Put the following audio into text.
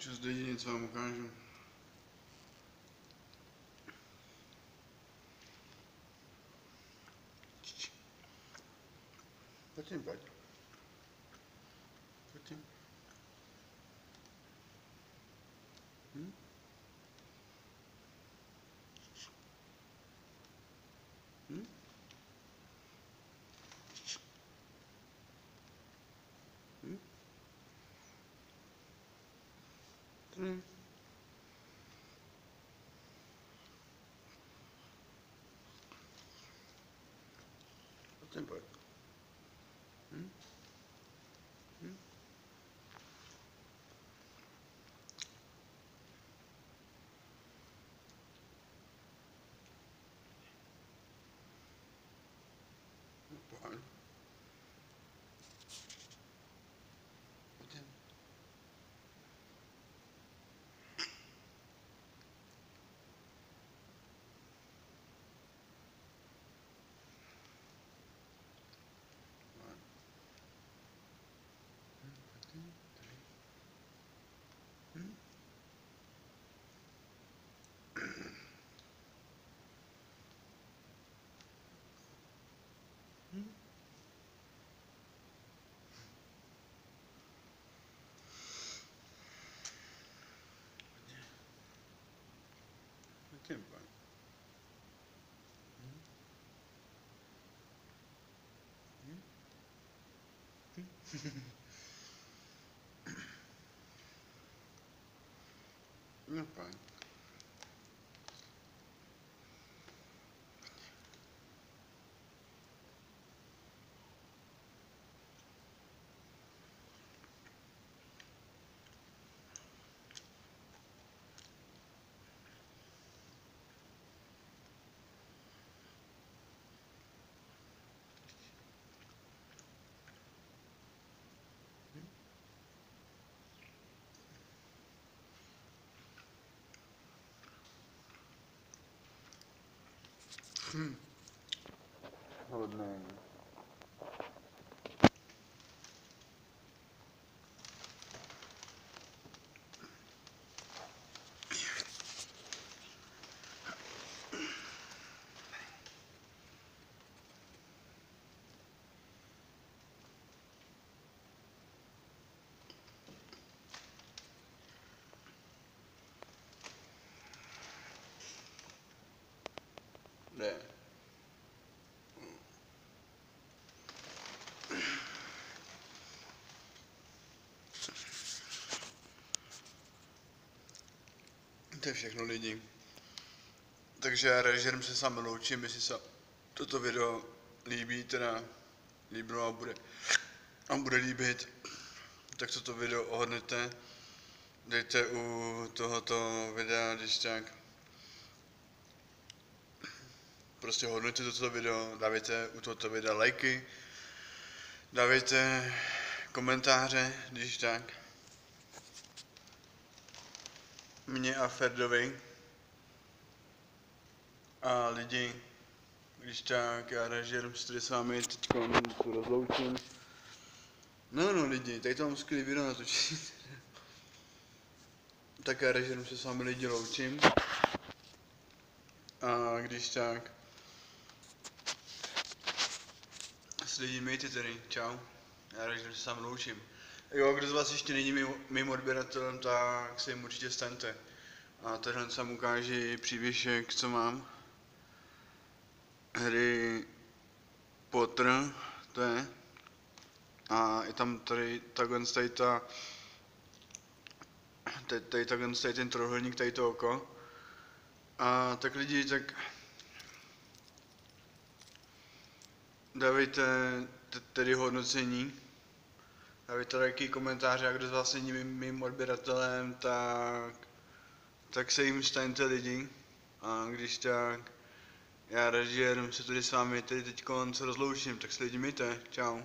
Через две единицы вам укажем. Хотим, батя. Хотим. М? М? М? Mm. What's input? Hmm? Hmm? One. Che buono. E poi Одне. Ne. To je všechno lidi. Takže režérem se sám loučím, jestli se toto video líbí, teda líbilo a bude, a bude líbit, tak toto video ohodnete. Dejte u tohoto videa, když tak, prostě hodnoťte toto video, dávejte u tohoto videa lajky, dávejte komentáře, když tak. Mně a Ferdovi a lidi, když tak, já režírem se tady s vámi teď rozloučím. No, no lidi, tady to mám skvělý video natočit. tak já režírem se s vámi lidi loučím. A když tak, mějte tady, čau. Já režírem se sám loučím. Jo, kdo z vás ještě není mým, mým odběratelem, tak se jim určitě staňte. A tenhle jsem ukáže příběžek, co mám. Harry Potter, to je. A je tam tady takhle tady ta, tady, tady takhle tady ten trojuhelník, tady to oko. A tak lidi, tak t- tedy hodnocení, dávejte lajky, komentáře a kdo z vás není mým, mým odběratelem, tak, tak se jim staňte lidi. A když tak, já režírem se tady s vámi tady teď rozloučím, tak se lidi mějte, čau.